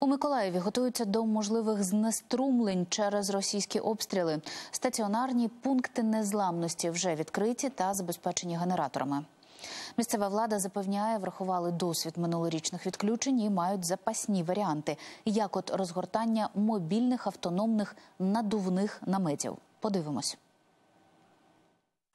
У Миколаєві готуються до можливих знеструмлень через російські обстріли. Стаціонарні пункти незламності вже відкриті та забезпечені генераторами. Місцева влада запевняє, врахували досвід минулорічних відключень і мають запасні варіанти, як от розгортання мобільних автономних надувних наметів. Подивимось.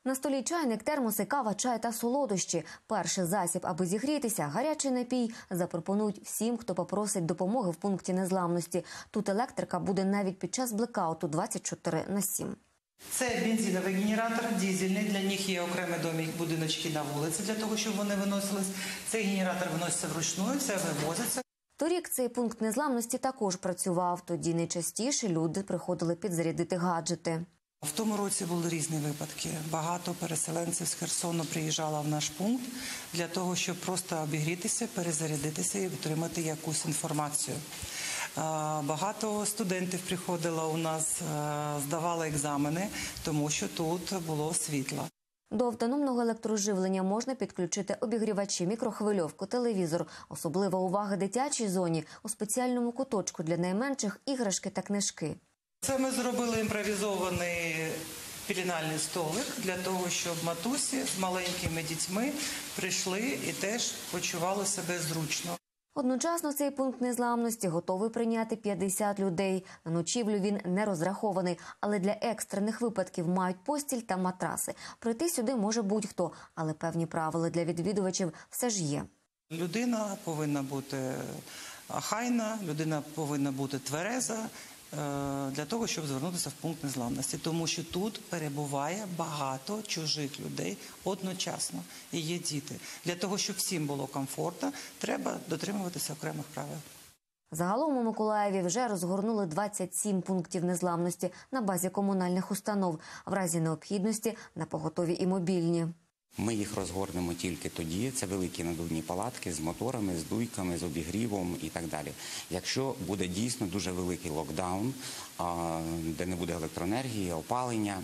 На столі чайник, термоси, кава, чай та солодощі. Перший засіб, аби зігрітися, гарячий напій запропонують всім, хто попросить допомоги в пункті незламності. Тут електрика буде навіть під час блекауту 24 на 7. Це бензиновий генератор, дизельний. Для них є окремий домик, будиночки на вулиці для того, щоб вони виносились. Цей генератор виноситься вручну, все вивозиться. Торік цей пункт незламності також працював. Тоді найчастіше люди приходили підзарядити гаджети. В тому році були різні випадки. Багато переселенців з Херсону приїжджало в наш пункт для того, щоб просто обігрітися, перезарядитися і отримати якусь інформацію. Багато студентів приходило у нас, здавали екзамени, тому що тут було світло. До автономного електроживлення можна підключити обігрівачі, мікрохвильовку, телевізор. Особлива увага дитячій зоні у спеціальному куточку для найменших іграшки та книжки. Це ми зробили імпровізований пілінальний столик для того, щоб матусі з маленькими дітьми прийшли і теж почували себе зручно. Одночасно цей пункт незламності готовий прийняти 50 людей. На ночівлю він не розрахований, але для екстрених випадків мають постіль та матраси. Прийти сюди може будь-хто, але певні правила для відвідувачів все ж є. Людина повинна бути хайна, людина повинна бути твереза для того, щоб звернутися в пункт незламності, тому що тут перебуває багато чужих людей одночасно і є діти. Для того, щоб всім було комфортно, треба дотримуватися окремих правил. Загалом у Миколаєві вже розгорнули 27 пунктів незламності на базі комунальних установ. В разі необхідності на поготові і мобільні. Ми їх розгорнемо тільки тоді. Це великі надувні палатки з моторами, з дуйками, з обігрівом і так далі. Якщо буде дійсно дуже великий локдаун, де не буде електроенергії, опалення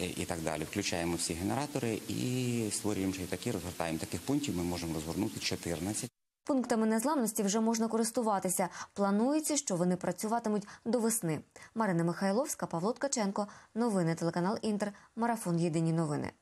е, і так далі, включаємо всі генератори і створюємо ще й такі, розгортаємо. Таких пунктів ми можемо розгорнути 14. Пунктами незламності вже можна користуватися. Планується, що вони працюватимуть до весни. Марина Михайловська, Павло Ткаченко. Новини телеканал Інтер. Марафон Єдині новини.